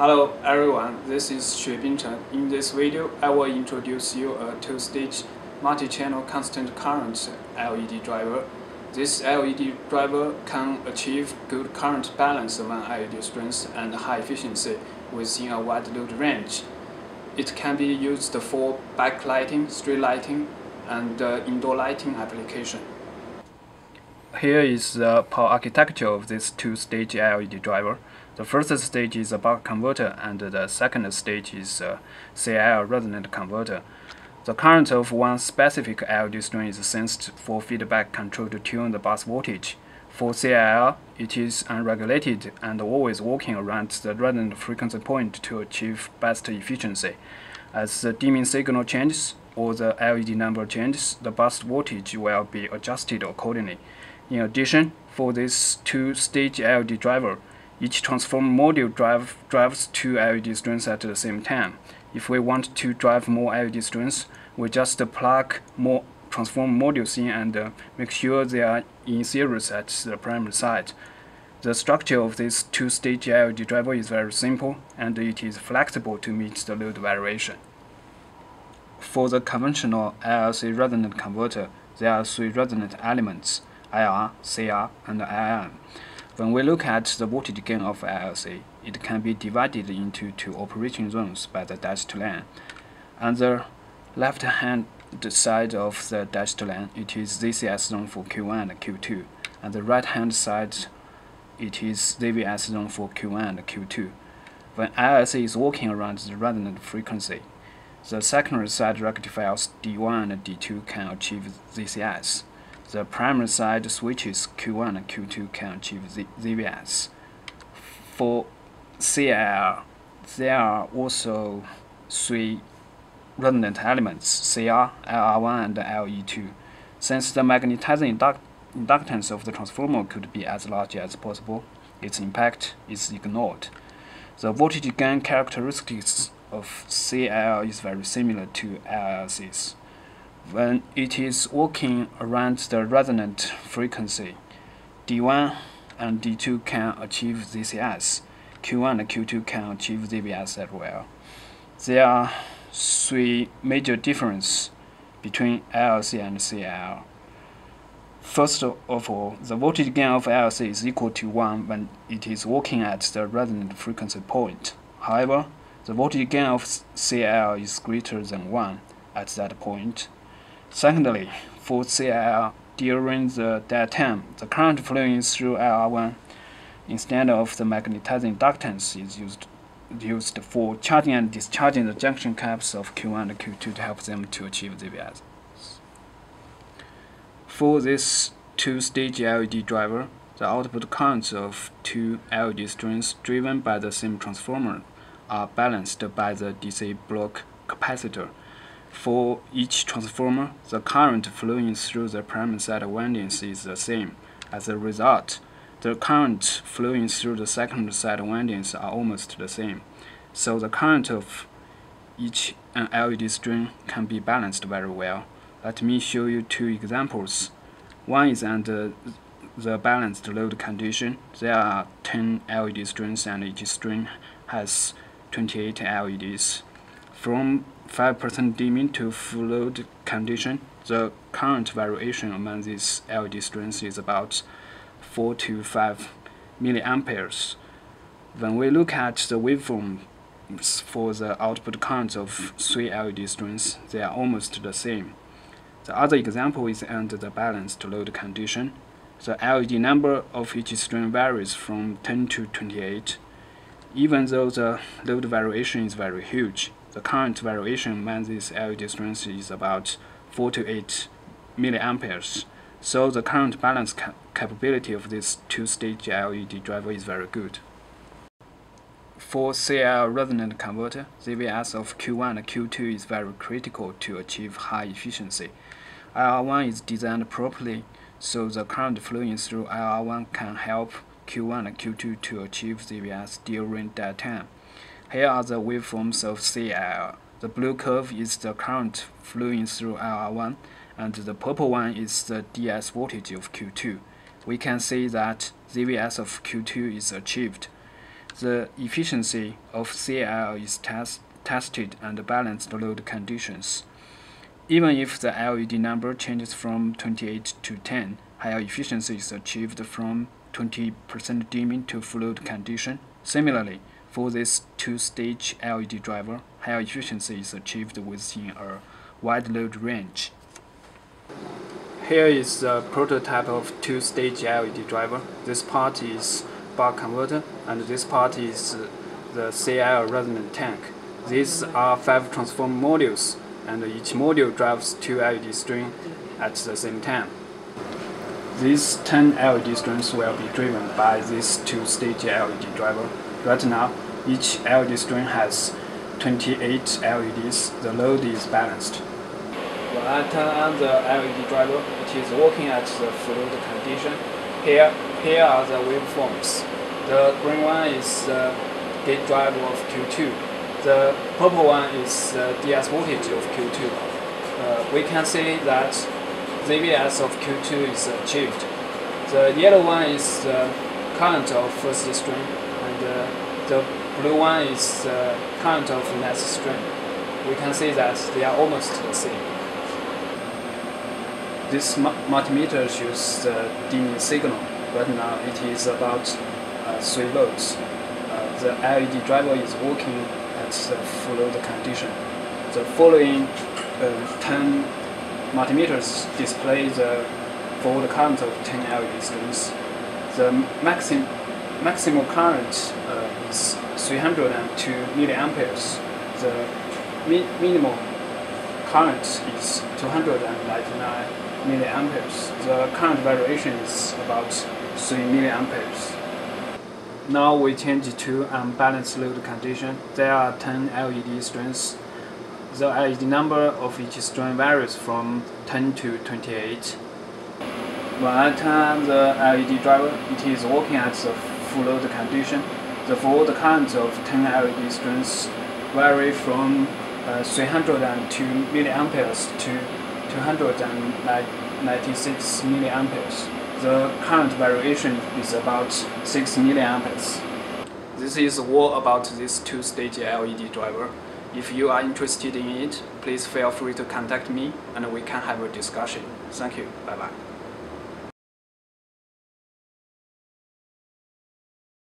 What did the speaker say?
Hello everyone, this is Xuebin Chen. In this video, I will introduce you a two-stage multi-channel constant current LED driver. This LED driver can achieve good current balance among LED strings and high efficiency within a wide load range. It can be used for backlighting, street lighting, and uh, indoor lighting application. Here is the power architecture of this two-stage LED driver. The first stage is a buck converter and the second stage is a CLL resonant converter. The current of one specific LED string is sensed for feedback control to tune the bus voltage. For CLL, it is unregulated and always working around the resonant frequency point to achieve best efficiency. As the dimming signal changes or the LED number changes, the bus voltage will be adjusted accordingly. In addition, for this two-stage LED driver, each transform module drive, drives two LED strings at the same time. If we want to drive more LED strings, we just plug more transform modules in and uh, make sure they are in series at the primary side. The structure of this two-stage LED driver is very simple and it is flexible to meet the load variation. For the conventional LLC resonant converter, there are three resonant elements, LR, CR, and LM. When we look at the voltage gain of LLC, it can be divided into two operation zones by the dashed line. On the left-hand side of the dashed line, it is ZCS zone for Q1 and Q2. On the right-hand side, it is ZVS zone for Q1 and Q2. When LLC is working around the resonant frequency, the secondary side rectifiers D1 and D2 can achieve ZCS. The primary side switches Q1 and Q2 can achieve ZVS. For CLL, there are also three resonant elements, CR, LR1, and LR2. Since the magnetizing induct inductance of the transformer could be as large as possible, its impact is ignored. The voltage gain characteristics of CL is very similar to LLC's when it is working around the resonant frequency. D1 and D2 can achieve ZCS. Q1 and Q2 can achieve ZVS as well. There are three major differences between LC and CL. First of all, the voltage gain of LC is equal to 1 when it is working at the resonant frequency point. However, the voltage gain of CL is greater than 1 at that point. Secondly, for CLL, during the dead time, the current flowing through LR1 instead of the magnetizing inductance is used used for charging and discharging the junction caps of Q1 and Q2 to help them to achieve the ZVS. For this two-stage LED driver, the output currents of two LED strings driven by the same transformer are balanced by the DC block capacitor for each transformer, the current flowing through the primary side windings is the same. As a result, the current flowing through the secondary side windings are almost the same. So the current of each uh, LED string can be balanced very well. Let me show you two examples. One is under uh, the balanced load condition. There are 10 LED strings and each string has 28 LEDs. From 5% dimming to full load condition, the current variation among these LED strings is about 4 to 5 milliamperes. When we look at the waveforms for the output currents of three LED strings, they are almost the same. The other example is under the balanced load condition. The LED number of each string varies from 10 to 28. Even though the load variation is very huge, the current variation among this LED strings is about 4 to 8 milliamperes, so the current balance ca capability of this two-stage LED driver is very good. For CL resonant converter, ZVS of Q1 and Q2 is very critical to achieve high efficiency. LR1 is designed properly, so the current flowing through LR1 can help Q1 and Q2 to achieve ZVS during that time. Here are the waveforms of CL. Uh, the blue curve is the current flowing through LR1, and the purple one is the DS voltage of Q2. We can see that ZVS of Q2 is achieved. the efficiency of CL is test, tested under balanced load conditions. Even if the LED number changes from 28 to 10, higher efficiency is achieved from 20% dimming to load condition. Similarly, for this two-stage LED driver, higher efficiency is achieved within a wide load range. Here is the prototype of two-stage LED driver. This part is buck converter and this part is the CL resonant tank. These are five transform modules and each module drives two LED strings at the same time. These 10 LED strings will be driven by this two-stage LED driver. Right now, each LED string has 28 LEDs. The load is balanced. When I turn on the LED driver, it is working at the load condition. Here, here are the waveforms. The green one is the gate driver of Q2. The purple one is the DS voltage of Q2. Uh, we can see that ZVS of Q2 is achieved. The yellow one is the current of first string, uh, the blue one is the current of next string. We can see that they are almost the same. This multimeter shows the dimming signal. Right now it is about uh, 3 volts. Uh, the LED driver is working at the full load condition. The following uh, 10 multimeters display the forward current of 10 LED strings. The maxim, maximum current uh, is 302 milliamperes. The mi minimum current is 299 milliamperes. The current variation is about 3 milliamperes. Now we change to unbalanced load condition. There are 10 LED strings the LED number of each string varies from 10 to 28. When I turn the LED driver, it is working at the full the condition. The forward current of 10 LED strings vary from uh, 302 milliamperes to 296 milliamperes. The current variation is about 6 milliamperes. This is all about this two-stage LED driver. If you are interested in it, please feel free to contact me and we can have a discussion. Thank you. Bye bye.